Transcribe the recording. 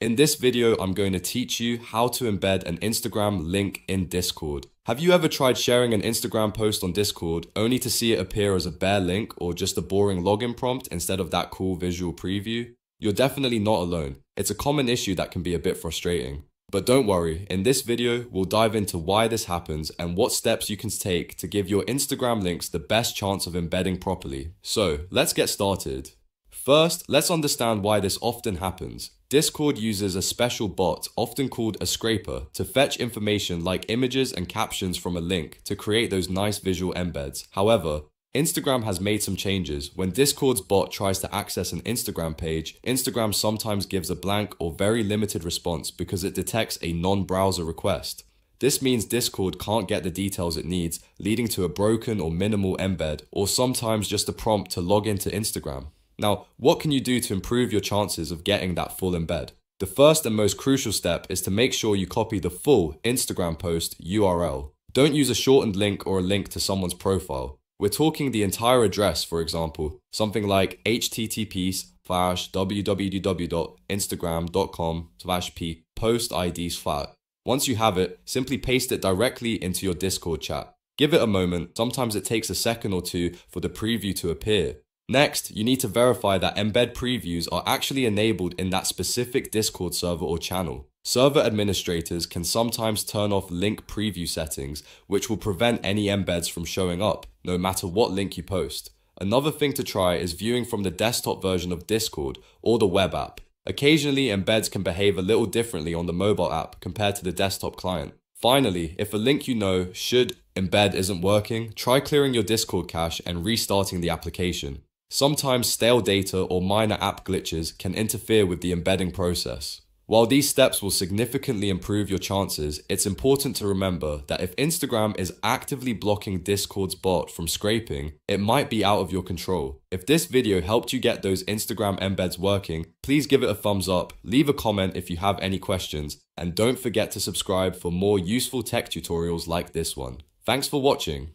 In this video, I'm going to teach you how to embed an Instagram link in Discord. Have you ever tried sharing an Instagram post on Discord only to see it appear as a bare link or just a boring login prompt instead of that cool visual preview? You're definitely not alone. It's a common issue that can be a bit frustrating. But don't worry, in this video, we'll dive into why this happens and what steps you can take to give your Instagram links the best chance of embedding properly. So, let's get started. First, let's understand why this often happens. Discord uses a special bot, often called a scraper, to fetch information like images and captions from a link to create those nice visual embeds. However, Instagram has made some changes. When Discord's bot tries to access an Instagram page, Instagram sometimes gives a blank or very limited response because it detects a non browser request. This means Discord can't get the details it needs, leading to a broken or minimal embed, or sometimes just a prompt to log into Instagram. Now, what can you do to improve your chances of getting that full embed? The first and most crucial step is to make sure you copy the full Instagram post URL. Don't use a shortened link or a link to someone's profile. We're talking the entire address, for example, something like http slash www.instagram.com slash p post IDs flat. Once you have it, simply paste it directly into your Discord chat. Give it a moment, sometimes it takes a second or two for the preview to appear. Next, you need to verify that embed previews are actually enabled in that specific Discord server or channel. Server administrators can sometimes turn off link preview settings, which will prevent any embeds from showing up, no matter what link you post. Another thing to try is viewing from the desktop version of Discord or the web app. Occasionally, embeds can behave a little differently on the mobile app compared to the desktop client. Finally, if a link you know should embed isn't working, try clearing your Discord cache and restarting the application. Sometimes stale data or minor app glitches can interfere with the embedding process. While these steps will significantly improve your chances, it's important to remember that if Instagram is actively blocking Discord's bot from scraping, it might be out of your control. If this video helped you get those Instagram embeds working, please give it a thumbs up, leave a comment if you have any questions, and don't forget to subscribe for more useful tech tutorials like this one. Thanks for watching.